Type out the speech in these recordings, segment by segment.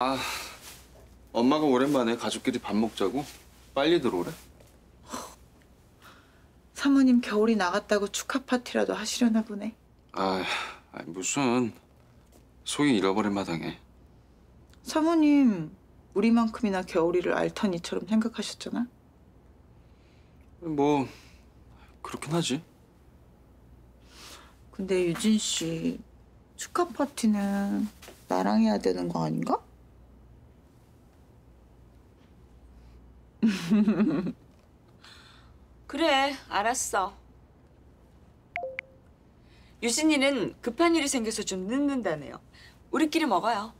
아, 엄마가 오랜만에 가족끼리 밥 먹자고 빨리 들어오래. 사모님 겨울이 나갔다고 축하 파티라도 하시려나 보네. 아, 무슨 소희 잃어버린 마당에. 사모님 우리만큼이나 겨울이를 알턴이처럼 생각하셨잖아. 뭐 그렇긴 하지. 근데 유진 씨 축하 파티는 나랑 해야 되는 거 아닌가? 그래, 알았어. 유진이는 급한 일이 생겨서 좀 늦는다네요. 우리끼리 먹어요.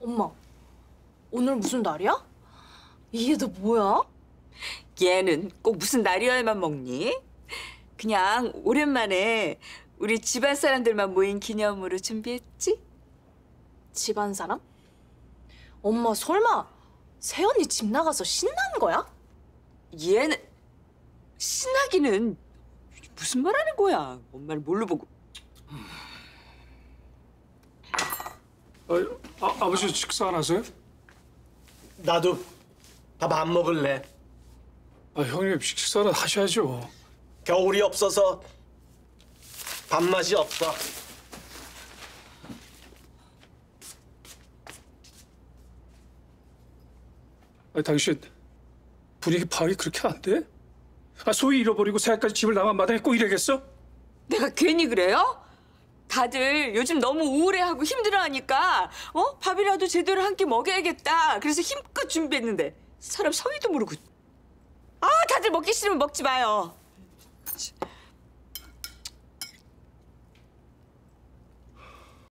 엄마, 오늘 무슨 날이야? 이게 다 뭐야? 얘는 꼭 무슨 날이어야만 먹니? 그냥 오랜만에 우리 집안 사람들만 모인 기념으로 준비했지? 집안 사람? 엄마 설마 새언니 집 나가서 신나는 거야? 얘는 신나기는 무슨 말 하는 거야? 엄마를 뭘로 보고? 아, 아버지 식사 안 하세요? 나도 밥 안 먹을래. 아, 형님 식사를 하셔야죠. 겨울이 없어서 밥맛이 없어. 아, 당신 분위기 파악이 그렇게 안 돼? 아, 소위 잃어버리고 새해까지 집을 나만 마당에 꼭 이래겠어? 내가 괜히 그래요? 다들 요즘 너무 우울해하고 힘들어하니까 어 밥이라도 제대로 한 끼 먹여야겠다. 그래서 힘껏 준비했는데 사람 성의도 모르고 아 다들 먹기 싫으면 먹지 마요.